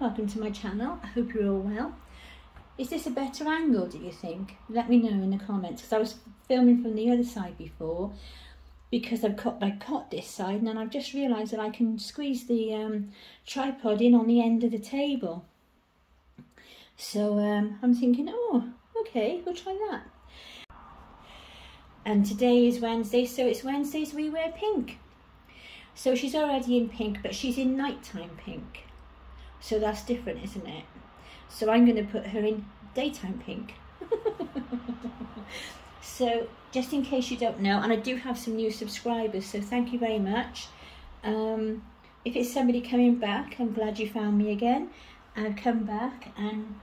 welcome to my channel. I hope you're all well. Is this a better angle, do you think? Let me know in the comments, because I was filming from the other side before, because I've cut, I cut this side, and then I've just realised that I can squeeze the um, tripod in on the end of the table. So um, I'm thinking, oh, okay, we'll try that. And today is Wednesday, so it's Wednesdays we wear pink. So she's already in pink, but she's in nighttime pink. So that's different, isn't it? So I'm going to put her in daytime pink. so just in case you don't know, and I do have some new subscribers, so thank you very much. Um, if it's somebody coming back, I'm glad you found me again. And come back and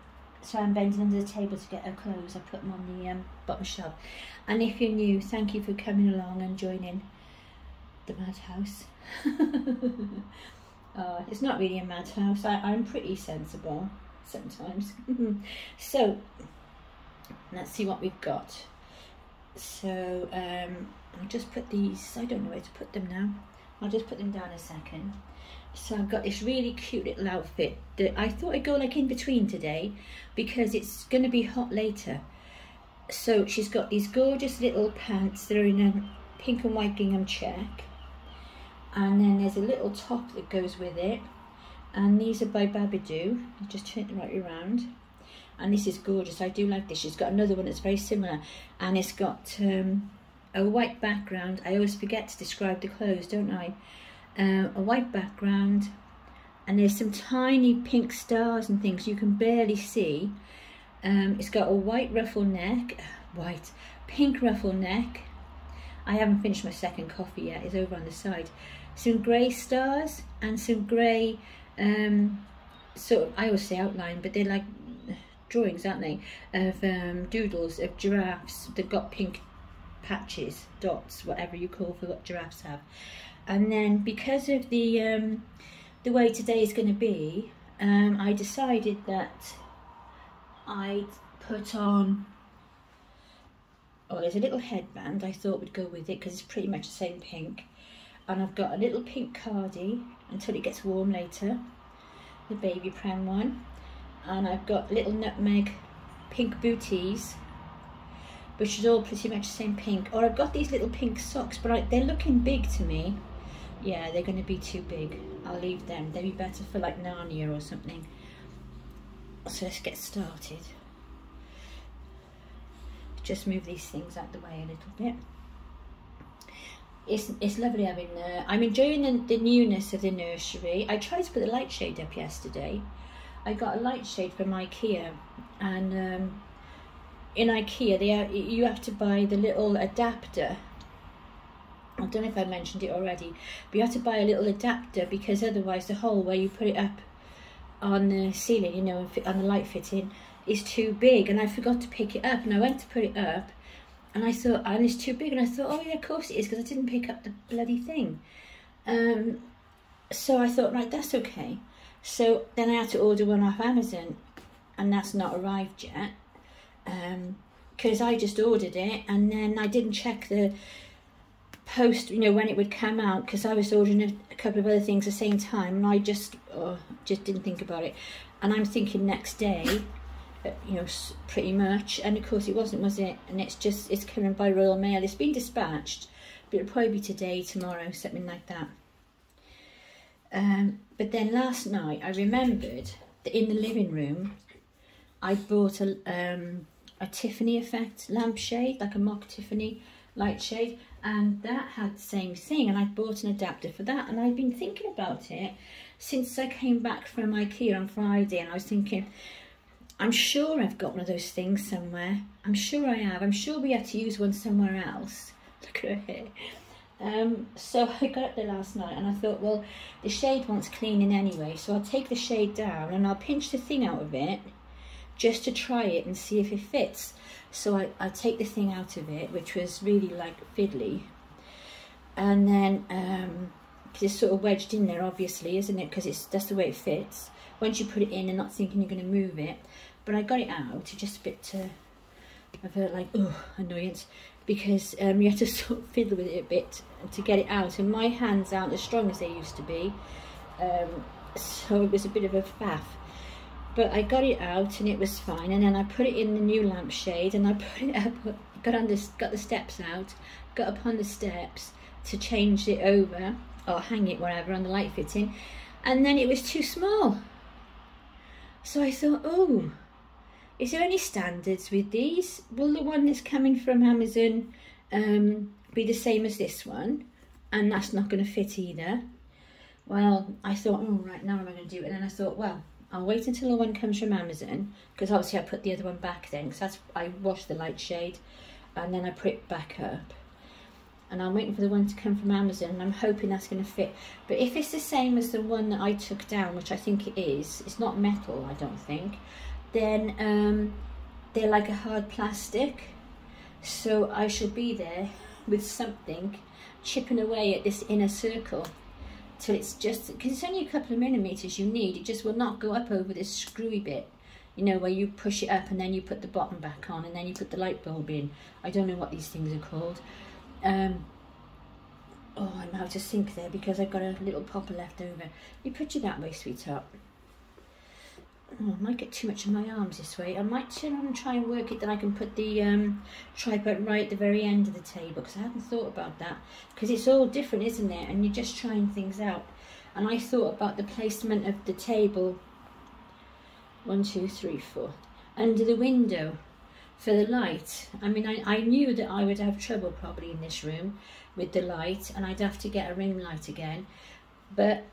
so I'm bending under the table to get her clothes. I put them on the um, bottom shelf. And if you're new, thank you for coming along and joining the madhouse. uh, it's not really a madhouse. I, I'm pretty sensible sometimes. so let's see what we've got. So um, I'll just put these, I don't know where to put them now. I'll just put them down a second. So I've got this really cute little outfit that I thought I'd go like in between today because it's going to be hot later. So she's got these gorgeous little pants that are in a pink and white gingham check. And then there's a little top that goes with it. And these are by Babadoo. I'll just turn it right around. And this is gorgeous. I do like this. She's got another one that's very similar. And it's got um, a white background. I always forget to describe the clothes, don't I? uh, a white background and there's some tiny pink stars and things you can barely see. Um, it's got a white ruffle neck, white, pink ruffle neck. I haven't finished my second coffee yet, it's over on the side. Some grey stars and some grey, um, sort of, I always say outline, but they're like drawings, aren't they, of um, doodles of giraffes. That got pink patches, dots, whatever you call for what giraffes have. And then because of the um, the way today is going to be um, I decided that I'd put on oh there's a little headband. I thought would go with it because it's pretty much the same pink and I've got a little pink cardi until it gets warm later the baby pram one and I've got little nutmeg pink booties which is all pretty much the same pink or I've got these little pink socks but I, they're looking big to me yeah, they're going to be too big. I'll leave them. They'd be better for like Narnia or something. So let's get started. Just move these things out the way a little bit. It's, it's lovely having the, I'm enjoying the, the newness of the nursery. I tried to put the light shade up yesterday. I got a light shade from Ikea and um, in Ikea they are, you have to buy the little adapter I don't know if I mentioned it already, but you have to buy a little adapter because otherwise the hole where you put it up on the ceiling, you know, on the light fitting, is too big. And I forgot to pick it up, and I went to put it up, and I thought, and it's too big, and I thought, oh yeah, of course it is, because I didn't pick up the bloody thing. Um, so I thought, right, that's okay. So then I had to order one off Amazon, and that's not arrived yet, because um, I just ordered it, and then I didn't check the post, you know, when it would come out, because I was ordering a, a, couple of other things at the same time, and I just, oh, just didn't think about it. And I'm thinking next day, you know, pretty much. And of course it wasn't, was it? And it's just, it's coming by Royal Mail. It's been dispatched, but it'll probably be today, tomorrow, something like that. Um, but then last night I remembered that in the living room, I bought a, um, a Tiffany effect lampshade, like a mock Tiffany light shade and that had the same thing and I bought an adapter for that and I've been thinking about it since I came back from Ikea on Friday and I was thinking I'm sure I've got one of those things somewhere I'm sure I have I'm sure we had to use one somewhere else look at her hair um, so I got up there last night and I thought well the shade wants cleaning anyway so I'll take the shade down and I'll pinch the thing out of it just to try it and see if it fits so I, I take the thing out of it, which was really like fiddly. And then, um, cause it's sort of wedged in there, obviously, isn't it? Because it's that's the way it fits. Once you put it in and not thinking you're going to move it. But I got it out, it just a bit to, of a like, oh, annoyance. Because um, you have to sort of fiddle with it a bit to get it out. And my hands aren't as strong as they used to be. Um, so it was a bit of a faff. but I got it out and it was fine and then I put it in the new lampshade and I put it up got on this got the steps out got up on the steps to change it over or hang it wherever on the light fitting and then it was too small so I thought oh is there any standards with these? Will the one that's coming from Amazon um, be the same as this one? And that's not going to fit either. Well I thought oh right now am I going to do? It and then I thought well I'll wait until the one comes from Amazon because obviously I put the other one back then because I washed the light shade and then I put it back up. And I'm waiting for the one to come from Amazon and I'm hoping that's going to fit. But if it's the same as the one that I took down which I think it is it's not metal I don't think then um, they're like a hard plastic so I shall be there with something chipping away at this inner circle till it's just, because it's only a couple of millimetres you need, it just will not go up over this screwy bit, you know, where you push it up and then you put the bottom back on and then you put the light bulb in. I don't know what these things are called. Um, oh, I'm out of sync there because I've got a little popper left over. You put you that way, sweetheart. Oh, I might get too much of my arms this way. I might turn on and try and work it that I can put the um, tripod right at the very end of the table because I hadn't thought about that. Because it's all different isn't it? And you're just trying things out. And I thought about the placement of the table. One two three four. Under the window for the light. I mean I, I knew that I would have trouble probably in this room with the light and I'd have to get a ring light again. But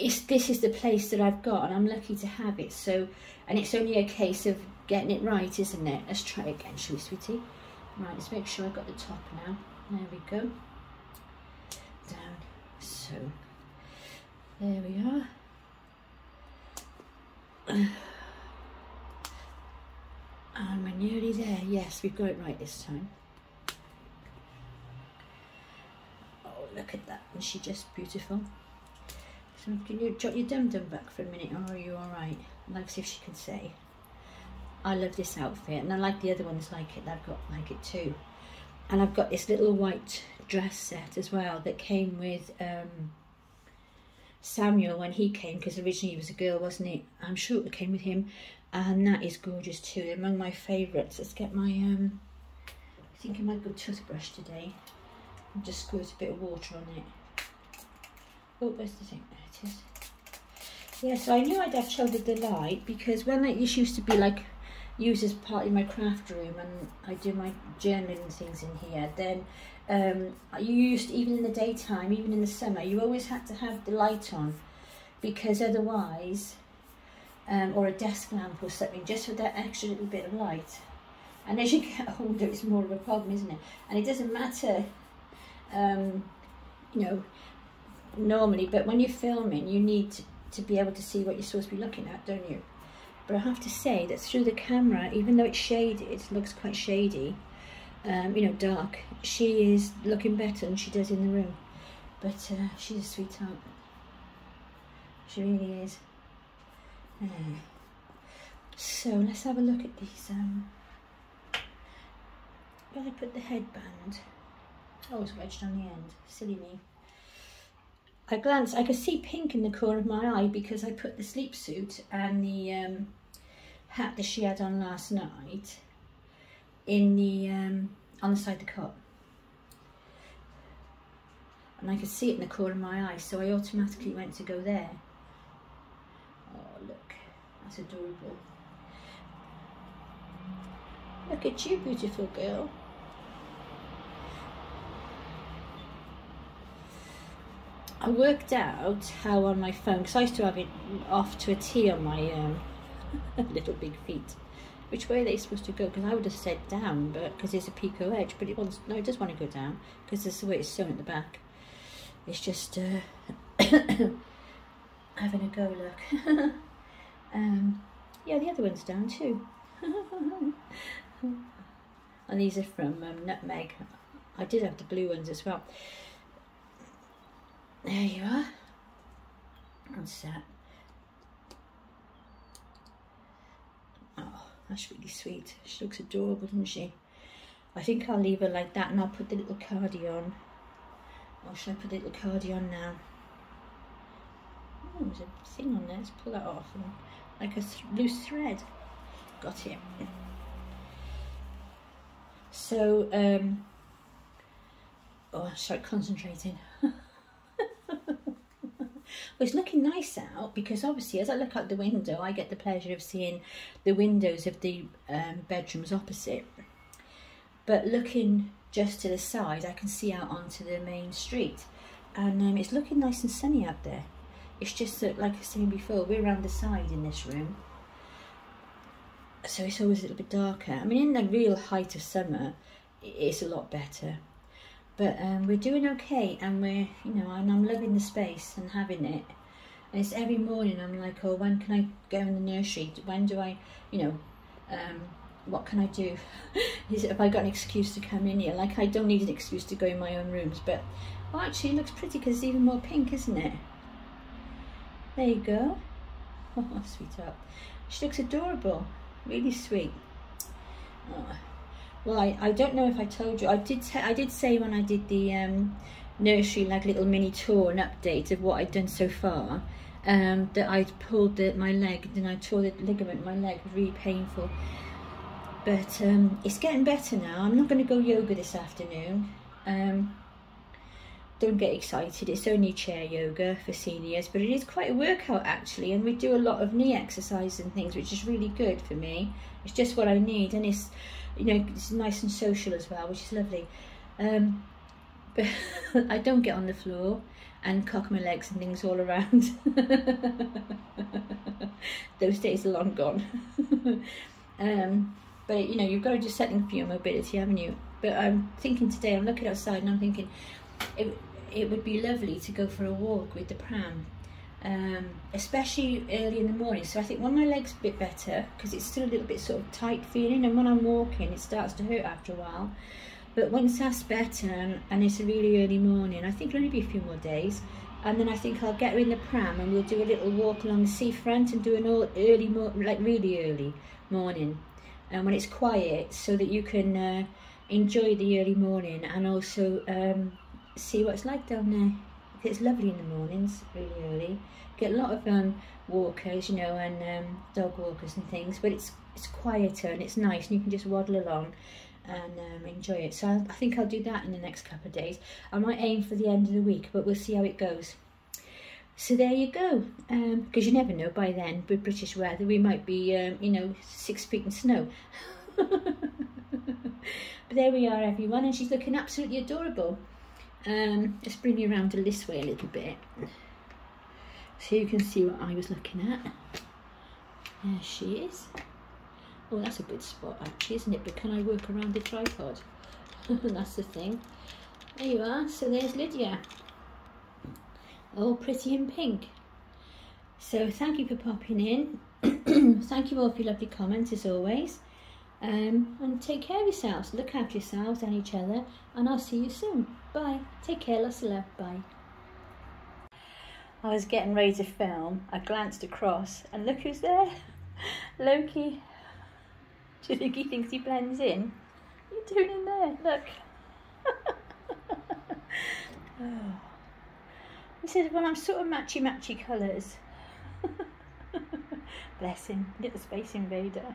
it's this is the place that I've got and I'm lucky to have it so and it's only a case of getting it right isn't it? Let's try it again shall we sweetie? Right let's make sure I've got the top now. There we go. Down. So there we are. And we're nearly there. Yes we've got it right this time. Oh look at that. And she just beautiful so can you jot your dum-dum back for a minute or are you alright? Like see if she can say. I love this outfit and I like the other ones like it, I've got like it too. And I've got this little white dress set as well that came with um, Samuel when he came because originally he was a girl wasn't he? I'm sure it came with him and that is gorgeous too. They're among my favourites. Let's get my, um, I think I might go toothbrush today and just squirt a bit of water on it. Oh, where's the thing? There it is. Yeah, so I knew I'd have with the light because when it used to be like used as part of my craft room and I do my journaling things in here, then um, you used, even in the daytime, even in the summer, you always had to have the light on because otherwise, um, or a desk lamp or something, just for that extra little bit of light. And as you get older, it's more of a problem, isn't it? And it doesn't matter, um, you know, normally, but when you're filming, you need to, to be able to see what you're supposed to be looking at, don't you? But I have to say that through the camera, even though it's shaded, it looks quite shady, um, you know, dark, she is looking better than she does in the room. But uh, she's a sweetheart. She really is. Uh, so let's have a look at these. Um, where I put the headband? Oh, it's wedged on the end. Silly me. I glanced, I could see pink in the corner of my eye because I put the sleep suit and the um, hat that she had on last night in the um, on the side of the cot. And I could see it in the corner of my eye, so I automatically went to go there. Oh, look, that's adorable. Look at you, beautiful girl. I worked out how on my phone, because I used to have it off to a T on my um, little big feet. Which way are they supposed to go? Because I would have said down, but because there's a picot edge, but it wants no, it does want to go down because that's the way it's sewn at the back. It's just uh, having a go look. um, yeah, the other one's down too. and these are from um, Nutmeg. I did have the blue ones as well. There you are. That's that. Oh, that's really sweet. She looks adorable, doesn't she? I think I'll leave her like that and I'll put the little cardie on. Or should I put the little cardie on now? Oh, there's a thing on there. Let's pull that off and like a th loose thread. Got it. So, um, oh, I start concentrating. It's looking nice out because obviously as I look out the window I get the pleasure of seeing the windows of the um, bedrooms opposite. But looking just to the side I can see out onto the main street and um, it's looking nice and sunny out there. It's just that like I saying before we're around the side in this room so it's always a little bit darker. I mean in the real height of summer it's a lot better but um, we're doing okay and we're you know and I'm loving the space and having it. And it's every morning I'm like oh when can I go in the nursery? When do I you know um, what can I do? Is have I got an excuse to come in here? Like I don't need an excuse to go in my own rooms but well, actually it looks pretty because it's even more pink isn't it? There you go. Oh sweetheart. She looks adorable. Really sweet. Oh. Well, I, I don't know if I told you. I did I did say when I did the um, nursery like little mini tour and update of what I'd done so far um, that I'd pulled the, my leg and I tore the ligament. My leg really painful. But um, it's getting better now. I'm not going to go yoga this afternoon. Um, don't get excited. It's only chair yoga for seniors, but it is quite a workout actually. And we do a lot of knee exercise and things, which is really good for me. It's just what I need, and it's you know, it's nice and social as well, which is lovely. Um, but I don't get on the floor and cock my legs and things all around. Those days are long gone. um, but you know, you've got to just setting for your mobility, haven't you? But I'm thinking today, I'm looking outside and I'm thinking it, it would be lovely to go for a walk with the pram um, especially early in the morning. So I think when my leg's a bit better, because it's still a little bit sort of tight feeling, and when I'm walking, it starts to hurt after a while. But once that's better, and, and it's a really early morning, I think it'll only be a few more days, and then I think I'll get her in the pram and we'll do a little walk along the seafront and do an all early, like really early morning, and when it's quiet, so that you can uh, enjoy the early morning and also um, see what it's like down there. It's lovely in the mornings, really early. Get a lot of um, walkers, you know, and um, dog walkers and things, but it's it's quieter and it's nice and you can just waddle along and um, enjoy it. So I, I think I'll do that in the next couple of days. I might aim for the end of the week, but we'll see how it goes. So there you go, because um, you never know by then with British weather we might be, um, you know, six feet in snow. but there we are everyone and she's looking absolutely adorable. Um, let's bring you around to this way a little bit so you can see what I was looking at. There she is. Oh, that's a good spot actually, isn't it? But can I work around the tripod? that's the thing. There you are. So there's Lydia. All pretty in pink. So thank you for popping in. thank you all for your lovely comments as always. Um, and take care of yourselves. Look after yourselves and each other. And I'll see you soon. Bye. Take care. Lots of love. Bye. I was getting ready to film. I glanced across and look who's there. Loki. Do you think he thinks he blends in? What are you doing in there? Look. oh. He says, well, I'm sort of matchy-matchy colours. Bless him. Get the space invader.